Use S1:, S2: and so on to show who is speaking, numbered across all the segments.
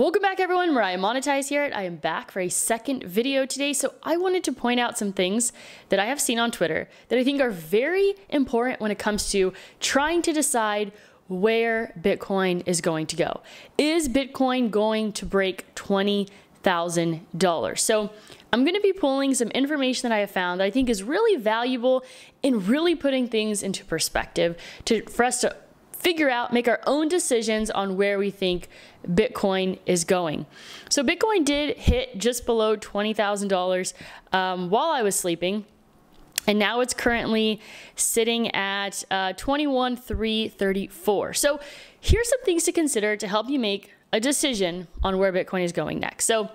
S1: Welcome back everyone, Mariah Monetize here. I am back for a second video today. So I wanted to point out some things that I have seen on Twitter that I think are very important when it comes to trying to decide where Bitcoin is going to go. Is Bitcoin going to break $20,000? So I'm going to be pulling some information that I have found that I think is really valuable in really putting things into perspective to, for us to figure out, make our own decisions on where we think Bitcoin is going. So Bitcoin did hit just below $20,000 um, while I was sleeping. And now it's currently sitting at uh, 21,334. So here's some things to consider to help you make a decision on where Bitcoin is going next. So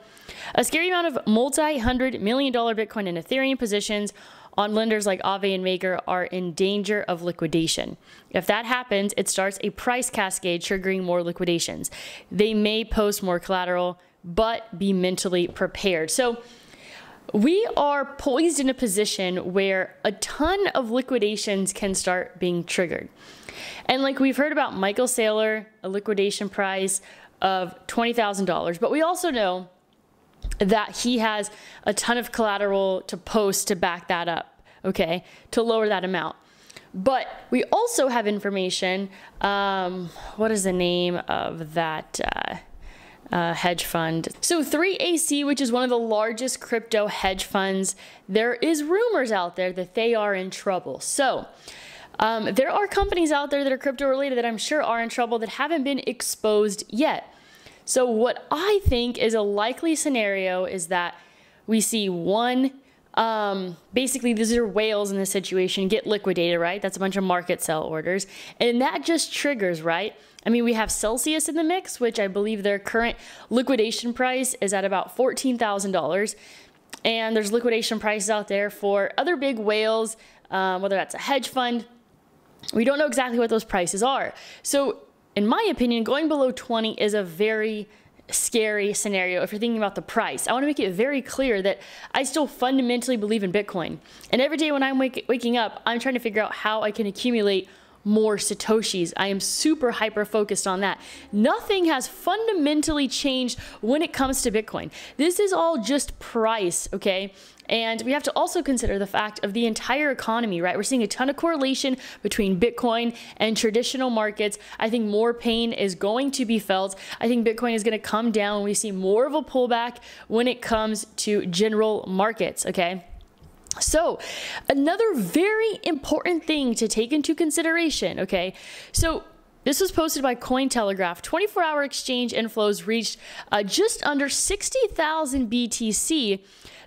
S1: a scary amount of multi-hundred million dollar Bitcoin and Ethereum positions on lenders like Aave and Maker are in danger of liquidation. If that happens, it starts a price cascade triggering more liquidations. They may post more collateral, but be mentally prepared. So we are poised in a position where a ton of liquidations can start being triggered. And like we've heard about Michael Saylor, a liquidation price of $20,000, but we also know that he has a ton of collateral to post to back that up, okay, to lower that amount. But we also have information. Um, what is the name of that uh, uh, hedge fund? So 3AC, which is one of the largest crypto hedge funds, there is rumors out there that they are in trouble. So um, there are companies out there that are crypto related that I'm sure are in trouble that haven't been exposed yet. So, what I think is a likely scenario is that we see one, um, basically, these are whales in this situation get liquidated, right? That's a bunch of market sell orders. And that just triggers, right? I mean, we have Celsius in the mix, which I believe their current liquidation price is at about $14,000. And there's liquidation prices out there for other big whales, um, whether that's a hedge fund. We don't know exactly what those prices are. So in my opinion, going below 20 is a very scary scenario if you're thinking about the price. I want to make it very clear that I still fundamentally believe in Bitcoin. And every day when I'm wake waking up, I'm trying to figure out how I can accumulate more Satoshis. I am super hyper focused on that. Nothing has fundamentally changed when it comes to Bitcoin. This is all just price, okay? And we have to also consider the fact of the entire economy, right? We're seeing a ton of correlation between Bitcoin and traditional markets. I think more pain is going to be felt. I think Bitcoin is going to come down. We see more of a pullback when it comes to general markets, okay? So, another very important thing to take into consideration, okay? So, this was posted by Cointelegraph. 24 hour exchange inflows reached uh, just under 60,000 BTC,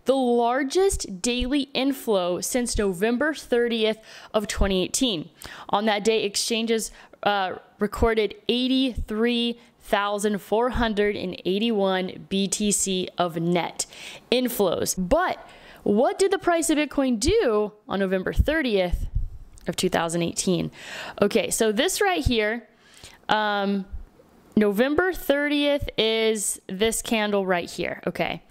S1: the largest daily inflow since November 30th of 2018. On that day, exchanges uh, recorded 83,481 BTC of net inflows. But what did the price of Bitcoin do on November 30th of 2018? Okay, so this right here, um, November 30th is this candle right here, okay?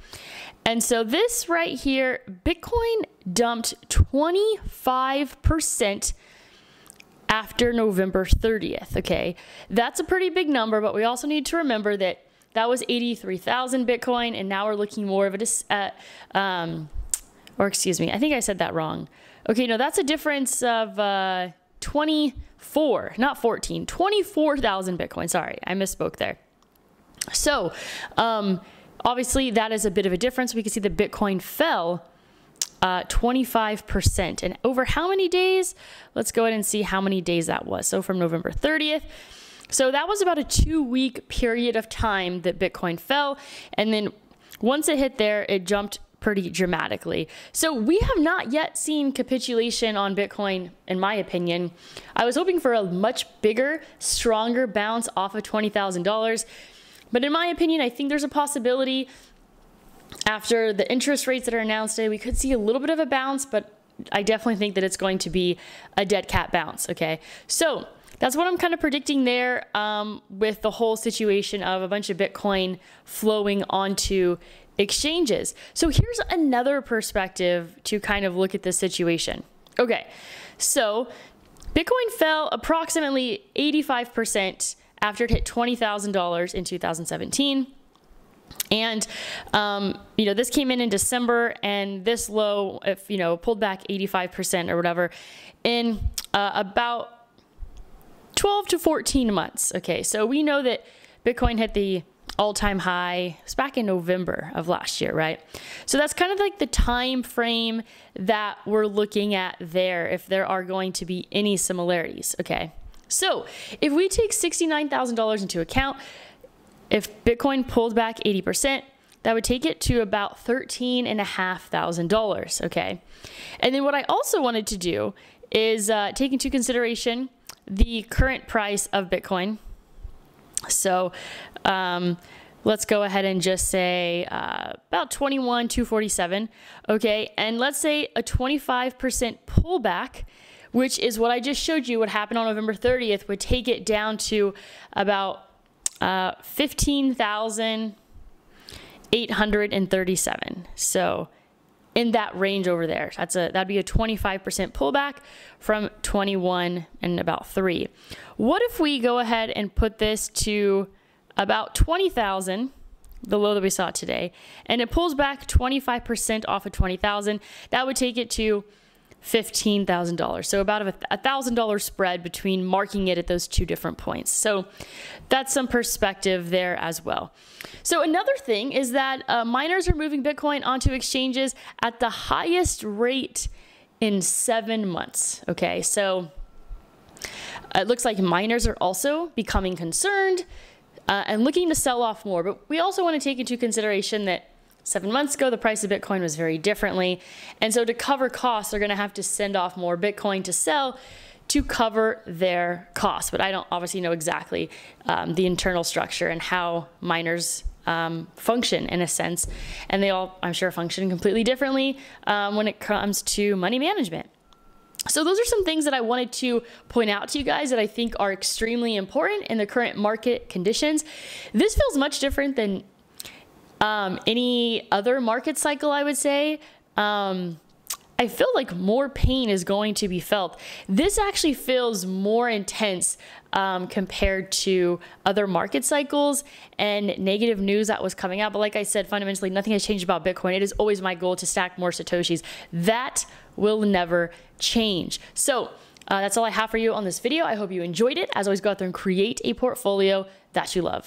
S1: And so this right here, Bitcoin dumped 25% after November 30th, okay? That's a pretty big number, but we also need to remember that that was 83,000 Bitcoin, and now we're looking more of a, uh, um, or excuse me, I think I said that wrong. Okay, no, that's a difference of uh, 24, not 14, 24,000 Bitcoin. Sorry, I misspoke there. So, um, obviously, that is a bit of a difference. We can see the Bitcoin fell uh, 25%. And over how many days? Let's go ahead and see how many days that was. So, from November 30th. So, that was about a two week period of time that Bitcoin fell. And then once it hit there, it jumped pretty dramatically. So we have not yet seen capitulation on Bitcoin, in my opinion. I was hoping for a much bigger, stronger bounce off of $20,000. But in my opinion, I think there's a possibility after the interest rates that are announced today, we could see a little bit of a bounce, but I definitely think that it's going to be a dead cat bounce, okay? So that's what I'm kind of predicting there um, with the whole situation of a bunch of Bitcoin flowing onto exchanges. So here's another perspective to kind of look at this situation. Okay, so Bitcoin fell approximately 85% after it hit $20,000 in 2017. And, um, you know, this came in in December and this low, if, you know, pulled back 85% or whatever in uh, about 12 to 14 months. Okay, so we know that Bitcoin hit the all time high. It's back in November of last year, right? So that's kind of like the time frame that we're looking at there if there are going to be any similarities, okay? So if we take $69,000 into account, if Bitcoin pulled back 80%, that would take it to about $13,500, okay? And then what I also wanted to do is uh, take into consideration the current price of Bitcoin. So um, let's go ahead and just say uh, about 21 247 okay and let's say a 25% pullback which is what i just showed you what happened on november 30th would take it down to about uh, 15,837 so in that range over there that's a that'd be a 25% pullback from 21 and about 3 what if we go ahead and put this to about 20,000 the low that we saw today and it pulls back 25% off of 20,000 that would take it to $15,000 so about a $1,000 spread between marking it at those two different points. So that's some perspective there as well. So another thing is that uh, miners are moving bitcoin onto exchanges at the highest rate in seven months okay? So it looks like miners are also becoming concerned uh, and looking to sell off more. But we also want to take into consideration that seven months ago, the price of Bitcoin was very differently. And so to cover costs, they're going to have to send off more Bitcoin to sell to cover their costs. But I don't obviously know exactly um, the internal structure and how miners um, function in a sense. And they all, I'm sure, function completely differently um, when it comes to money management. So those are some things that I wanted to point out to you guys that I think are extremely important in the current market conditions. This feels much different than um, any other market cycle, I would say. Um, I feel like more pain is going to be felt. This actually feels more intense um, compared to other market cycles and negative news that was coming out. But like I said, fundamentally, nothing has changed about Bitcoin. It is always my goal to stack more Satoshis. That will never change. So uh, that's all I have for you on this video. I hope you enjoyed it. As always, go out there and create a portfolio that you love.